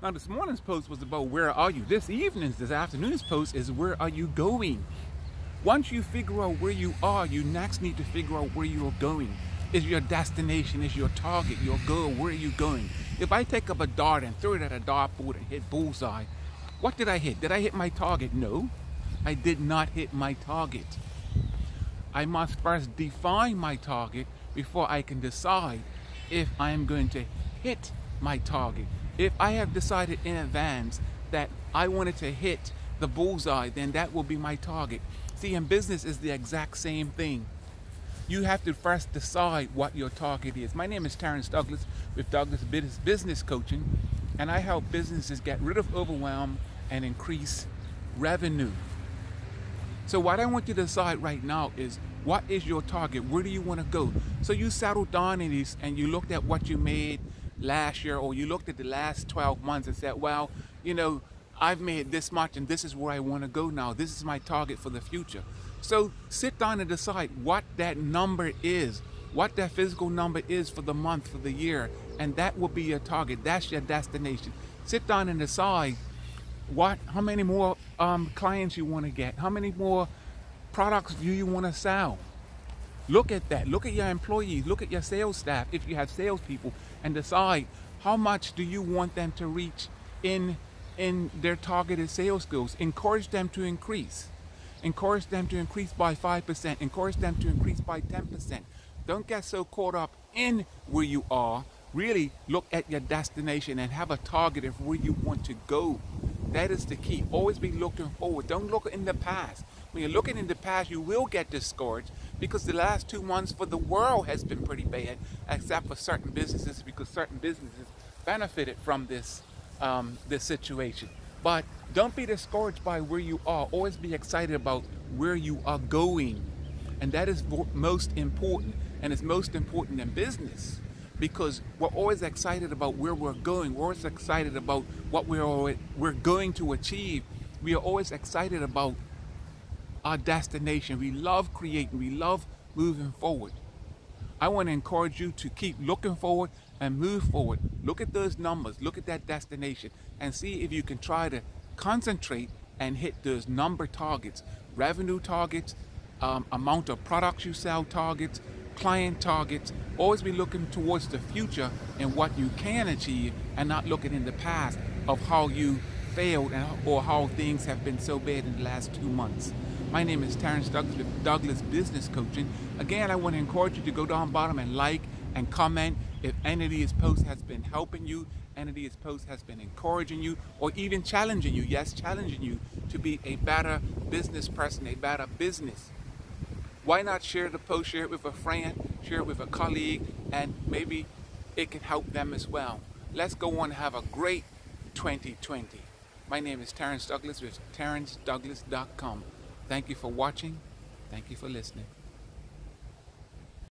Now, this morning's post was about where are you? This evening's, this afternoon's post is where are you going? Once you figure out where you are, you next need to figure out where you're going. Is your destination, is your target, your goal, where are you going? If I take up a dart and throw it at a dartboard and hit bullseye, what did I hit? Did I hit my target? No, I did not hit my target. I must first define my target before I can decide if I am going to hit my target. If I have decided in advance that I wanted to hit the bullseye, then that will be my target. See, in business is the exact same thing. You have to first decide what your target is. My name is Terence Douglas with Douglas Business Coaching, and I help businesses get rid of overwhelm and increase revenue. So what I want you to decide right now is what is your target? Where do you want to go? So you settled down in these and you looked at what you made last year or you looked at the last 12 months and said, well, you know, I've made this much and this is where I want to go now. This is my target for the future. So sit down and decide what that number is, what that physical number is for the month, for the year, and that will be your target. That's your destination. Sit down and decide what, how many more um, clients you want to get, how many more products do you want to sell. Look at that. Look at your employees. Look at your sales staff if you have salespeople and decide how much do you want them to reach in in their targeted sales goals. Encourage them to increase. Encourage them to increase by 5%. Encourage them to increase by 10%. Don't get so caught up in where you are. Really look at your destination and have a target of where you want to go. That is the key. Always be looking forward. Don't look in the past. When you're looking in the past, you will get discouraged because the last two months for the world has been pretty bad, except for certain businesses because certain businesses benefited from this um, this situation. But don't be discouraged by where you are. Always be excited about where you are going. And that is most important. And it's most important in business because we're always excited about where we're going. We're always excited about what we're, we're going to achieve. We are always excited about our destination. We love creating. We love moving forward. I want to encourage you to keep looking forward and move forward. Look at those numbers, look at that destination, and see if you can try to concentrate and hit those number targets, revenue targets, um, amount of products you sell targets, client targets. Always be looking towards the future and what you can achieve and not looking in the past of how you failed and, or how things have been so bad in the last two months. My name is Terence Douglas Douglas Business Coaching. Again, I want to encourage you to go down bottom and like and comment if any of these posts has been helping you, any of these posts has been encouraging you, or even challenging you, yes, challenging you to be a better business person, a better business. Why not share the post, share it with a friend, share it with a colleague, and maybe it can help them as well. Let's go on and have a great 2020. My name is Terence Douglas with terencedouglas.com. Thank you for watching. Thank you for listening.